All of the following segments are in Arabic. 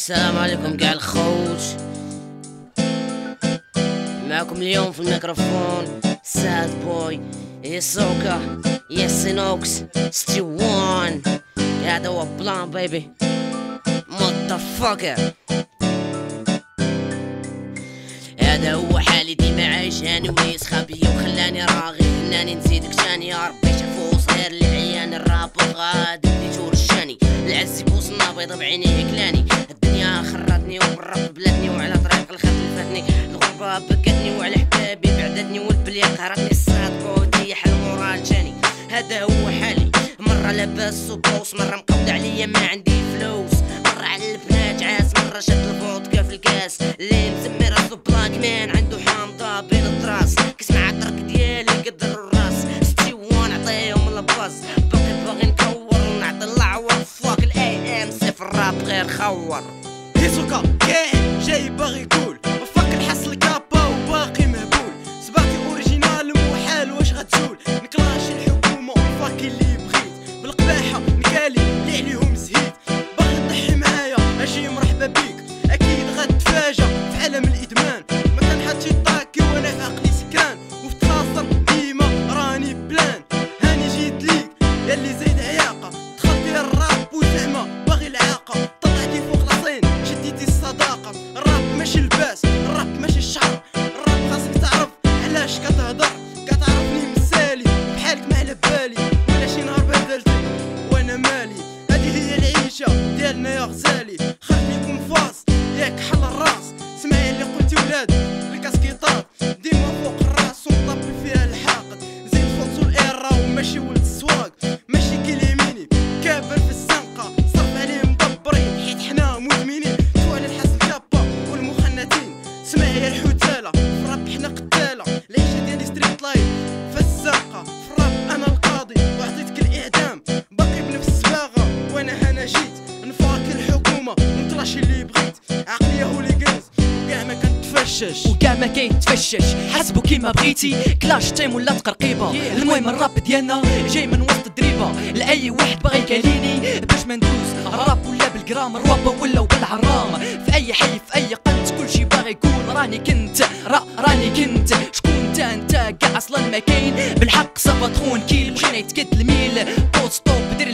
السلام عليكم كاع الخوت. معكم اليوم في الميكروفون ساد بوي يا سوكا يا سينوكس ستي وان. هذا هو بلان بيبي. مotherfucker هذا هو حالي ديما عايش هاني ويسخى بيا وخلاني راغي. هناني نزيدك تاني يا ربي شافو صغير العيان الراب غادي بديتو رشاني العز بوصنا بيض بعيني كلاني. خرتني وبرا بلادني وعلى طريق اللي فاتني. الغربة بكتني وعلى حبابي بعدتني والبلي قهرتني الصاد كودي حل جاني هذا هو حالي. مرة لاباس وبوس مرة مقود عليا ما عندي فلوس. مرة على البنات عاس مرة شد الفودكا في الكاس. اللي مسمي راسو بلاك مان عنده حامضة بين الدراس كسمع الدرك ديالي قدر الراس. ستي وان عطيهم الباز باقي باغي نكور ونعطي العور فواك الاي ام سي في الراب غير خور choquant, yeah, j'ai eu barré cool. ماشي الراب ماشي الشعر. الراب خاصك تعرف علاش كتهضر. كتعرفني مسالي بحالك ما على بالي. ولا شي نهار بهدلتك وأنا مالي. هذه هي العيشة ديالنا يا غزالي. خلي يكون فاس ياك حل الراس. سمعي اللي قلتي ولاد. كنتفشش وكاع ما كيتفشش حسبوا كيما بغيتي. كلاش تايم ولا تقرقيبة. المهم الراب ديالنا جاي من وسط الدريبة. لأي واحد باغي يكاليني باش ما ندوز. الراب ولا بالجرام. الراب ولا بالحرام في أي حي في أي قنت كلشي باغي يكون. راني كنت. را راني كنت. شكون أنت؟ أنت كاع أصلا ما كاين. بالحق صافا تخون كيل. بغينا يتكد الميل بوت ستوب دير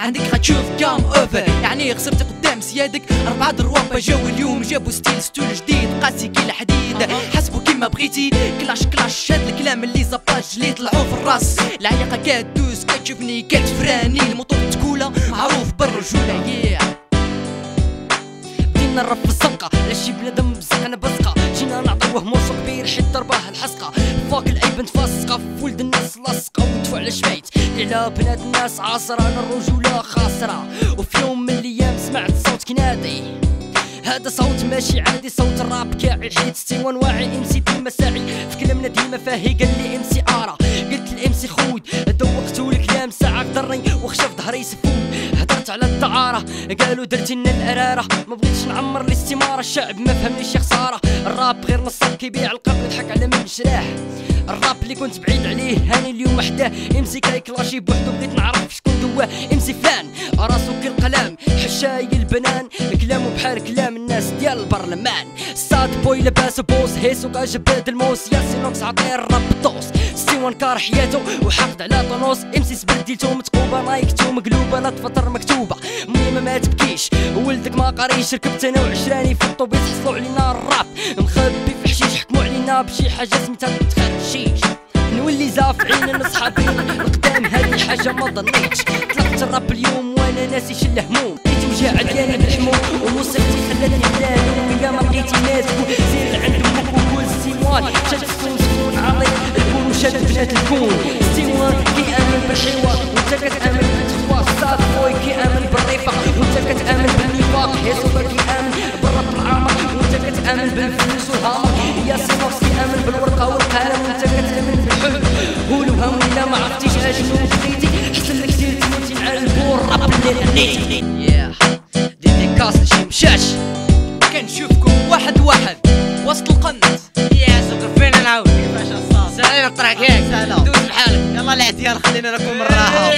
عندك غتشوف كام أوفر. يعني خسرت قدام سيادك أربعة دروابه جاو اليوم. جابوا ستيل ستول جديد قاسي كي الحديد. حسبوا كيما بغيتي. كلاش كلاش هاد الكلام اللي زباج اللي طلعوا في الراس. العيقه كدوز كتشوفني كتفراني. الموتور تكوله معروف بالرجوله yeah. بدينا نرف الزنقة. لشي بنادم بزقنا بزقة جينا نعطيوه موسو كبير حيت ضرباه الحسقة. فاك العيب نتفسقة في ولد الناس لصقة. ودفع على شبيت على بنات الناس عاصرة أنا الرجولة خاسرة. وفي يوم من الأيام سمعت صوت كنادي. هذا صوت ماشي عادي صوت الراب كاعي. حيت ستيوان واعي إم سي ديما ساعي. في كلامنا ديما فاهي قال لي إم سي ارا قلت الام سي خود دوقتو الكلام ساعة قدرني وخشف ظهري سفود. هدرت على الدعارة قالوا درتي لنا الأرارة. ما بغيتش نعمر الاستمارة الشعب ما فهمنيش خسارة. الراب غير نصاب كيبيع القلب يضحك على من شراح الراب اللي كنت بعيد عليه هاني اليوم حداه امسي كاي كلاشي بوحدو بغيت نعرف شكون دواه امسي فلان راسو كالقلم حشاي البنان كلامو بحال كلام الناس ديال البرلمان. ساد بوي لاباس بوس هيسو جباد الموس. يا سينوكس عطيه الراب الطوس ستيوان كار حياته وحاقد على طونوس امسي سبديلتو متقوبة نايكتو مقلوبة لا تفطر مكتوبة. ميمه ما تبكيش ولدك ما قاريش ركبت أنا وعشراني في الطوبيس حصلوا علينا الراب. مخبي في حشيش علينا بشي حاجة سميتها تخرشيش نولي زافعين نصحابين القدام هذه حاجة ما ظنيتش. طلقت الراب اليوم وأنا ناسي شل هموم بقيت وجع ديالي بالحموم وموسيقتي خلتني بلاد ويا ما بقيتي ماسكو سير عند أمك وقول ستيوان شاد سكون سكون عريض الكون وشاد بنات الكون. ستيوان كيامن بالحوار وانت كتامن بالتخوا صاد بوي كيامن بالرفاق وانت كتامن بالنفاق. هيسو كيامن بالرب العامر وانت كتامن بالفلوس والهامر يا سينوس كيامن بالورقة والقلم وانت كتامن بالحب قولوا هم الا ما عرفتيش اشنو بغيتي حسن لك دير تموتي مع البور راب اللي غنيتي ديدي كاس لشي مشاش كنشوفكم واحد واحد وسط القنت يا سكر فين نعاود. كيفاش الصاص سلام الطريق ياك سلام. دوز بحالك يلا العتيال خلينا لكم الراب